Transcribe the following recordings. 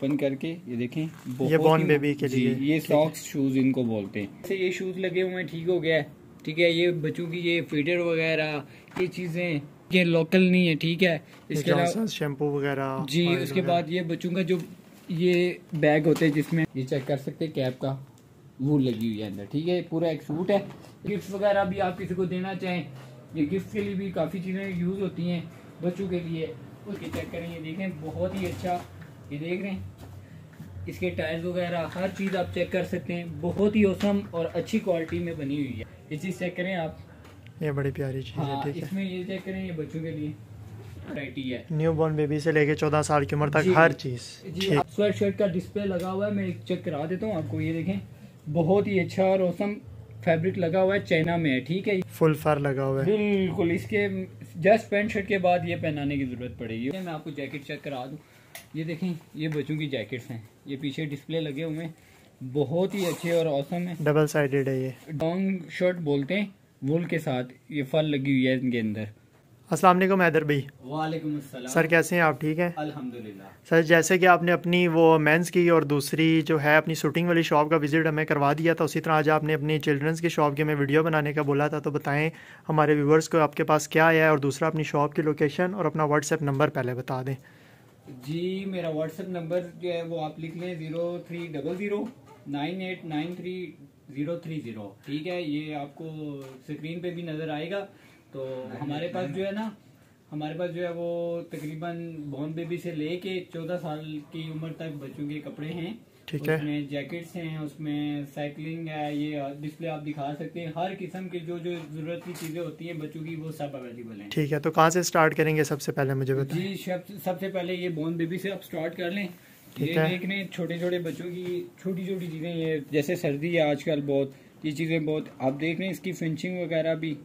Open करके ये देखें ये बॉर्न बेबी के लिए। ये सॉक्स शूज़ इनको बोलते हैं। जैसे ये शूज़ लगे हुए हैं ठीक हो गया। है ठीक है ये बच्चों की ये फीडर वगैरह ये चीज़ें ये लोकल नहीं है ठीक है। इसके अलावा शैम्पू वगैरह जी उसके बाद ये बच्चों का जो ये बैग होते हैं जिसमें ये चेक कर सकते हैं कैप का। वो लगी हुई है अंदर ठीक है पूरा एक सूट है। गिफ्ट वगैरह भी आप किसी को देना चाहें ये गिफ्ट के लिए भी काफ़ी चीज़ें यूज़ होती हैं बच्चों के लिए। उसके चेक करें ये देखें बहुत ही अच्छा ये देख रहे हैं। इसके टायर्स वगैरह हर चीज़ आप चेक कर सकते हैं। बहुत ही औसम और अच्छी क्वालिटी में बनी हुई है। ये चीज़ चेक करें आप। ये बड़ी प्यारी चीज़ हाँ, है इसमें ये चेक करें ये बच्चों के लिए है। न्यू बॉर्न बेबी से लेके चौदह साल की उम्र तक हर चीज़। स्वेट शर्ट का डिस्प्ले लगा हुआ है मैं एक चेक करा देता हूँ आपको ये देखें। बहुत ही अच्छा और औसम फैब्रिक लगा हुआ है चाइना में है ठीक है फुल फर लगा हुआ है। बिल्कुल इसके जस्ट पैंट शर्ट के बाद ये पहनाने की ज़रूरत पड़ेगी। मैं आपको जैकेट चेक करा दूँ। ये देखें ये बच्चों की जैकेट्स हैं। ये पीछे डिस्प्ले लगे हुए हैं। बहुत ही अच्छे और औसम है। डबल साइडेड है ये। डॉन्ग शर्ट बोलते हैं वुल के साथ ये फल लगी हुई है इनके अंदर। अस्सलाम वालेकुम हैदर भाई। वालेकुम सर कैसे हैं आप? ठीक हैं? अल्हम्दुलिल्लाह। सर जैसे कि आपने अपनी वो मेंस की और दूसरी जो है अपनी शूटिंग वाली शॉप का विज़िट हमें करवा दिया था उसी तरह आज आपने अपनी चिल्ड्रंस की शॉप की हमें वीडियो बनाने का बोला था। तो बताएँ हमारे व्यूवर्स को आपके पास क्या है? और दूसरा अपनी शॉप की लोकेशन और अपना व्हाट्सएप नंबर पहले बता दें। जी, मेरा व्हाट्सएप नंबर जो है वो आप लिख लें zero three double zero, nine eight nine three zero three zero. ठीक है, ये आपको स्क्रीन पे भी नज़र आएगा। तो हमारे पास जो है ना, हमारे पास जो है वो तकरीबन बॉर्न बेबी से लेके चौदह साल की उम्र तक बच्चों के कपड़े हैं। ठीक है। उसमें जैकेट्स हैं उसमें साइकिलिंग है ये डिस्प्ले आप दिखा सकते हैं। हर किस्म की जो जो ज़रूरत की चीज़ें होती हैं बच्चों की वो सब अवेलेबल हैं। ठीक है तो कहाँ से स्टार्ट करेंगे सबसे पहले मुझे बताएँ? जी सबसे पहले ये बॉर्न बेबी से आप स्टार्ट कर लें। ये देख रहे छोटे छोटे बच्चों की छोटी छोटी चीज़ें ये जैसे सर्दी है आजकल बहुत ये चीज़ें बहुत आप देख रहे हैं इसकी फिनिशिंग वगैरह भी।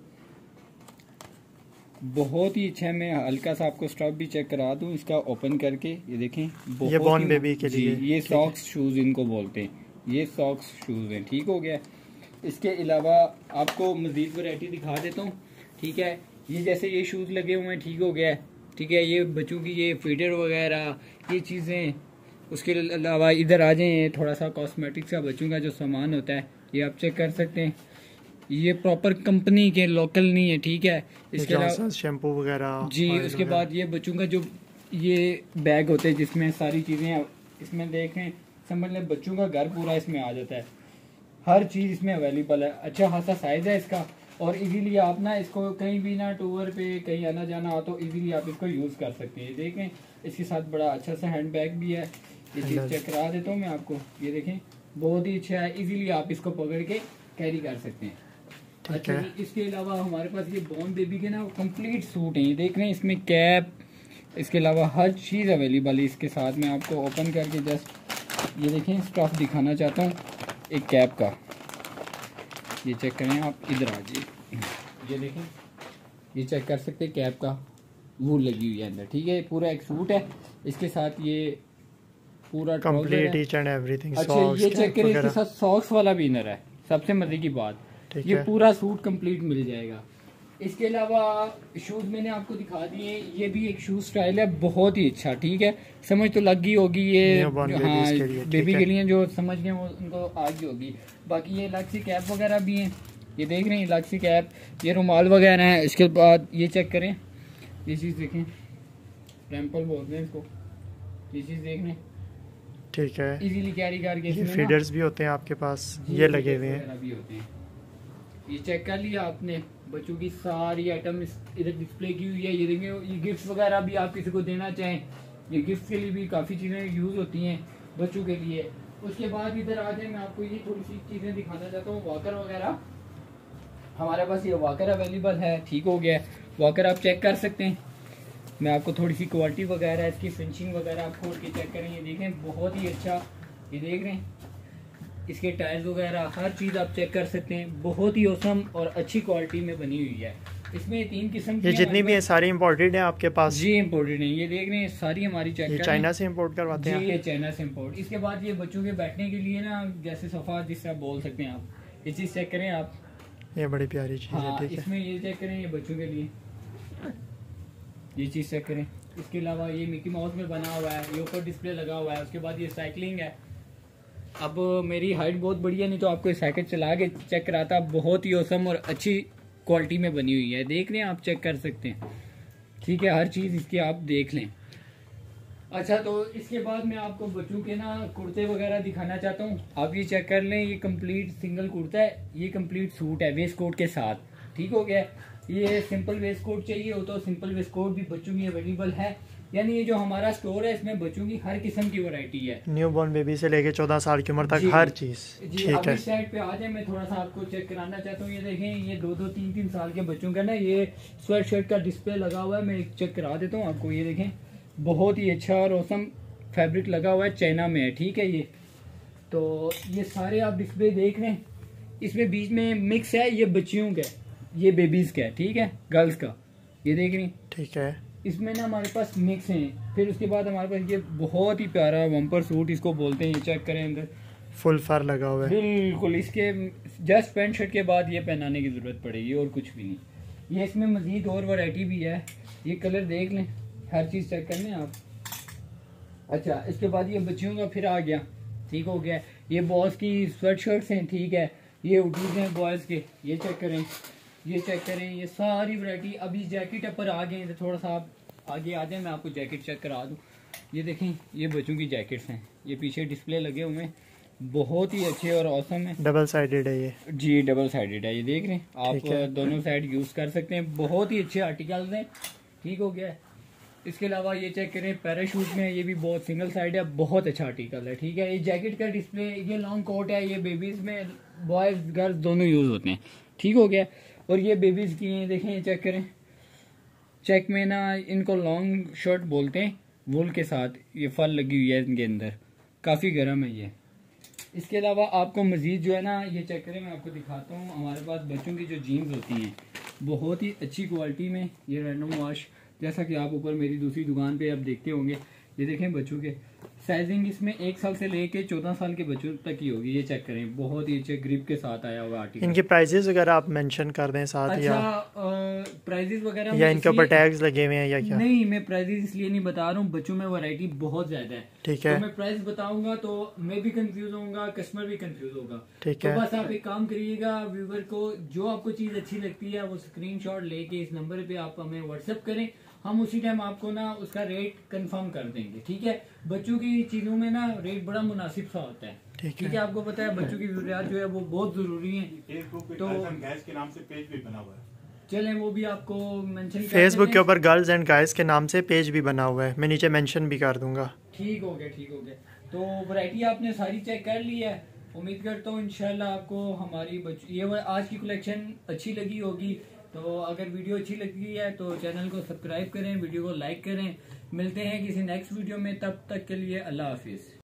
बहुत ही अच्छा है। मैं हल्का सा आपको स्टॉप भी चेक करा दूँ इसका ओपन करके ये देखें बहुत ये बॉर्न बेबी के लिए। ये सॉक्स शूज़ इनको बोलते हैं। ये सॉक्स शूज़ हैं ठीक हो गया। इसके अलावा आपको मजीद वैरायटी दिखा देता हूँ ठीक है। ये जैसे ये शूज़ लगे हुए हैं ठीक हो गया। ठीक है ये बच्चों की ये फीडर वगैरह ये चीज़ें उसके अलावा इधर आ जाए थोड़ा सा कॉस्मेटिक्स का बच्चों का जो सामान होता है ये आप चेक कर सकते हैं। ये प्रॉपर कंपनी के लोकल नहीं है ठीक है? इसके अलावा शैम्पू वगैरह जी उसके बाद ये बच्चों का जो ये बैग होते हैं जिसमें सारी चीज़ें इसमें देखें समझ लें बच्चों का घर पूरा इसमें आ जाता है। हर चीज़ इसमें अवेलेबल है। अच्छा खासा साइज़ है इसका। और इजीली आप ना इसको कहीं भी ना टूर पे कहीं आना जाना हो तो इजीली आप इसको यूज़ कर सकते हैं। देखें इसके साथ बड़ा अच्छा सा हैंड बैग भी है। ये चीज़ चेक करा देता हूँ मैं आपको। ये देखें बहुत ही अच्छा है। इजीली आप इसको पकड़ के कैरी कर सकते हैं। अच्छा इसके अलावा हमारे पास ये बॉर्न बेबी के ना कंप्लीट सूट हैं। ये देख रहे हैं इसमें कैप इसके अलावा हर चीज़ अवेलेबल है। इसके साथ में आपको ओपन करके जस्ट ये देखें स्टफ़ दिखाना चाहता हूँ एक कैप का। ये चेक करें आप इधर आ जाइए। ये देखें ये चेक कर सकते हैं कैप का। वूल लगी हुई है अंदर ठीक है पूरा एक सूट है। इसके साथ ये पूरा कंप्लीट ईच एंड एवरीथिंग अच्छा ये चेक करें इसके साथ सॉक्स वाला भी इनर है। सबसे मज़े की बात। ये पूरा सूट कंप्लीट मिल जाएगा। इसके अलावा शूज़ मैंने आपको दिखा दिए ये भी एक शूज़ स्टाइल है बहुत ही अच्छा ठीक है? समझ तो लग गई होगी ये हाँ बेबी के लिए जो समझ गए वो उनको आ गई होगी। बाकी ये अलग सी कैप वगैरह भी हैं। ये देख रहे हैं अलग सी कैप ये रुमाल वगैरह हैं। इसके बाद ये चेक करें। ये चीज़ देखें। टेंपल बोलते हैं इसको। ये चीज़ देख रहे हैं। ठीक है। इजीली कैरी करके फीडर्स भी होते हैं आपके पास। ये लगे हुए हैं। हैं। ये चेक कर लिया आपने। बच्चों की सारी आइटम इधर डिस्प्ले की हुई है। ये देखेंगे ये गिफ्ट वगैरह भी आप किसी को देना चाहें, ये गिफ्ट के लिए भी काफ़ी चीज़ें यूज़ होती हैं बच्चों के लिए। उसके बाद इधर आ जाए, मैं आपको ये थोड़ी सी चीज़ें दिखाना चाहता हूँ वॉकर वगैरह। हमारे पास ये वॉकर अवेलेबल है, ठीक हो गया। वॉकर आप चेक कर सकते हैं। मैं आपको थोड़ी सी क्वालिटी वगैरह, इसकी फिनिशिंग वगैरह आप खोल के चेक करें। ये देखें, बहुत ही अच्छा ये देख रहे हैं। इसके टायर्स वगैरह हर चीज़ आप चेक कर सकते हैं। बहुत ही औसम और अच्छी क्वालिटी में बनी हुई है। इसमें तीन किस्म की जितनी भी है सारी इम्पोर्टेड है आपके पास? जी इम्पोर्टेड है। ये देख रहे हैं सारी हमारी चेक चाइना से इम्पोर्ट करवाते हैं ये चाइना से इम्पोर्ट इसके बाद ये बच्चों के बैठने के लिए ना जैसे सोफा जिस तरह बोल सकते हैं आप। ये चीज़ चेक करें आप। ये बड़ी प्यारी चीज़ हाँ, है इसमें ये चेक करें ये बच्चों के लिए। ये चीज़ चेक करें। इसके अलावा ये मिकी माउस में बना हुआ है ये ऊपर डिस्प्ले लगा हुआ है। उसके बाद ये साइकिलिंग है। अब मेरी हाइट बहुत बड़ी है नहीं तो आपको साइकिल चला के चेक कराता। बहुत ही औसम और अच्छी क्वालिटी में बनी हुई है। देख लें, आप चेक कर सकते हैं। ठीक है, हर चीज़ इसकी आप देख लें। अच्छा तो इसके बाद मैं आपको बच्चों के ना कुर्ते वगैरह दिखाना चाहता हूँ। आप ये चेक कर लें, ये कंप्लीट सिंगल कुर्ता है, ये कंप्लीट सूट है वेस्ट कोट के साथ। ठीक हो गया? ये सिंपल वेस्ट कोट चाहिए हो तो सिंपल वेस्ट कोट भी बच्चों की अवेलेबल है। यानी ये जो हमारा स्टोर है इसमें बच्चों की हर किस्म की वैरायटी है। न्यू बॉर्न बेबी से लेके चौदह साल की उम्र तक हर चीज़ ठीक है। साइड पे आ जाए मैं थोड़ा सा आपको चेक कराना चाहता हूँ। ये देखें ये दो दो तीन तीन साल के बच्चों का ना ये स्वेट शर्ट का डिस्प्ले लगा हुआ है मैं एक चेक करा देता हूँ आपको। ये देखें बहुत ही अच्छा और औसम फैब्रिक लगा हुआ है चाइना में है ठीक है ये। तो ये सारे आप डिस्प्ले देख रहे हैं। इसमें बीच में मिक्स है ये बच्चियों का। ये बेबीज का है ठीक है? गर्ल्स का। ये देख रही ठीक है। इसमें ना हमारे पास मिक्स हैं। फिर उसके बाद हमारे पास ये बहुत ही प्यारा वम्पर सूट इसको बोलते हैं ये चेक करें अंदर। फुल फर लगा हुआ है। बिल्कुल इसके जस्ट पैंट शर्ट के बाद ये पहनाने की ज़रूरत पड़ेगी और कुछ भी नहीं। ये इसमें मज़ीद और वैरायटी भी है। ये कलर देख लें। हर चीज़ चेक कर लें आप। अच्छा इसके बाद ये बच्चियों का फिर आ गया। ठीक हो गया। ये बॉस की स्वेट शर्ट्स हैं ठीक है। ये उटीज हैं बॉयज़ के। ये चेक करें। ये चेक करें ये सारी वैरायटी अभी जैकेट पर आ गए हैं तो थोड़ा सा आप आगे आ जाए मैं आपको जैकेट चेक करा दूँ। ये देखें ये बच्चों की जैकेट्स हैं। ये पीछे डिस्प्ले लगे हुए हैं। बहुत ही अच्छे और औसम है। डबल साइडेड है ये। जी डबल साइडेड है ये देख रहे हैं। आप। दोनों साइड यूज़ कर सकते हैं। बहुत ही अच्छे आर्टिकल्स हैं। ठीक हो गया है। इसके अलावा ये चेक करें पैराशूट में ये भी बहुत सिंगल साइड है। बहुत अच्छा आर्टिकल है। ठीक है ये जैकेट का डिस्प्ले ये लॉन्ग कोट है ये बेबीज में बॉयज़ गर्ल्स दोनों यूज़ होते हैं। ठीक हो गया और ये बेबीज की हैं, देखें, ये चेक करें। चेक में ना इनको लॉन्ग शर्ट बोलते हैं वूल के साथ ये फल लगी हुई है इनके अंदर। काफ़ी गर्म है ये। इसके अलावा आपको मज़ीद जो है ना, ये चेक करें, मैं आपको दिखाता हूँ। हमारे पास बच्चों की जो जीन्स होती हैं, बहुत ही अच्छी क्वालिटी में ये रैंडम वॉश जैसा कि आप ऊपर मेरी दूसरी दुकान पे आप देखते होंगे। ये देखें बच्चों के साइजिंग इसमें एक साल से लेके चौदह साल के बच्चों तक ही होगी ये चेक करें। बहुत ही अच्छे ग्रिप के साथ आया हुआ आर्टिकल इनके प्राइजेस वगैरह आप मेंशन कर दें साथ अच्छा या प्राइजेस वगैरह या इनके ऊपर टैग्स लगे हुए हैं या क्या? नहीं मैं प्राइजेस इसलिए नहीं बता रहा हूँ बच्चों में वैरायटी बहुत ज़्यादा है। ठीक है तो है। मैं प्राइस बताऊँगा तो मैं भी कंफ्यूज होऊँगा कस्टमर भी कंफ्यूज होगा। ठीक तो है। बस आप एक काम करिएगा व्यूवर को जो आपको चीज़ अच्छी लगती है वो स्क्रीनशॉट लेके इस नंबर पे आप हमें व्हाट्सएप करें। हम उसी टाइम आपको ना उसका रेट कंफर्म कर देंगे ठीक है? बच्चों की चीज़ों में ना रेट बड़ा मुनासिब सा होता है। ठीक है। आपको पता है बच्चों की जरूरियात जो है वो बहुत ज़रूरी है। तो- तो, गैस के नाम से पेज भी बना हुआ है। चलें वो भी आपको मेंशन फेसबुक के ऊपर गर्ल्स एंड गाइस के नाम से पेज भी बना हुआ है। मैं नीचे मेंशन भी कर दूँगा। ठीक हो गया ठीक हो गया। तो वैरायटी आपने सारी चेक कर ली है। उम्मीद करता हूँ इंशाल्लाह आपको हमारी बच ये आज की कलेक्शन अच्छी लगी होगी। तो अगर वीडियो अच्छी लगी है तो चैनल को सब्सक्राइब करें, वीडियो को लाइक करें। मिलते हैं किसी नेक्स्ट वीडियो में, तब तक के लिए अल्लाह हाफिज़।